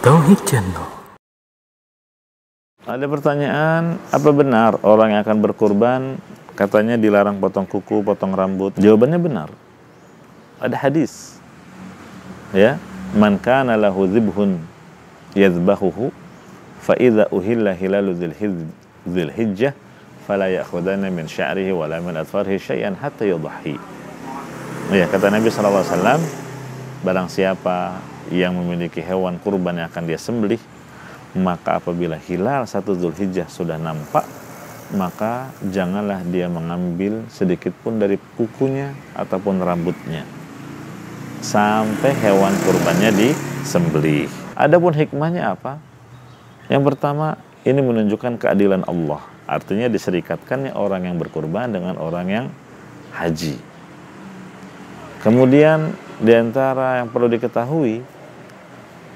Tauhid Channel. Ada pertanyaan, apa benar orang yang akan berkurban katanya dilarang potong kuku, potong rambut? Jawabannya benar. Ada hadis. Ya, man kana lahu zibhun yadhbahuhu fa idza uhilla hilalu dzil hijjah fala ya'khudanna min sya'rihi wala min adfarihi syai'an hatta yudhi. Ya, kata Nabi sallallahu alaihi wasallam, barang siapa yang memiliki hewan kurban yang akan dia sembelih maka apabila hilal satu Zulhijjah sudah nampak maka janganlah dia mengambil sedikit pun dari kukunya ataupun rambutnya sampai hewan kurbannya disembelih. Adapun hikmahnya apa? Yang pertama, ini menunjukkan keadilan Allah. Artinya diserikatkannya orang yang berkurban dengan orang yang haji. Kemudian di antara yang perlu diketahui,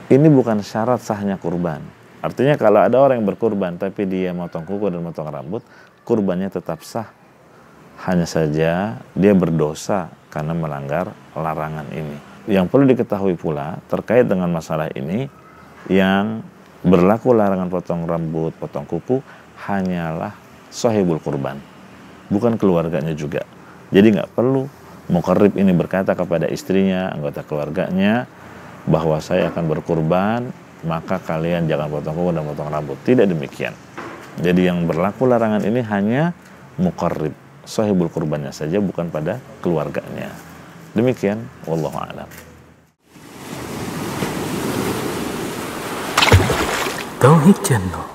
ini bukan syarat sahnya kurban. Artinya kalau ada orang yang berkurban tapi dia motong kuku dan motong rambut, kurbannya tetap sah. Hanya saja dia berdosa karena melanggar larangan ini. Yang perlu diketahui pula terkait dengan masalah ini, yang berlaku larangan potong rambut, potong kuku hanyalah sahibul kurban, bukan keluarganya juga. Jadi nggak perlu mukarrib ini berkata kepada istrinya, anggota keluarganya, bahwa saya akan berkurban maka kalian jangan potong kuku dan potong rambut. Tidak demikian. Jadi yang berlaku larangan ini hanya mukarrib, sahibul kurbannya saja bukan pada keluarganya. Demikian, wallahu a'lam. Tauhid Channel.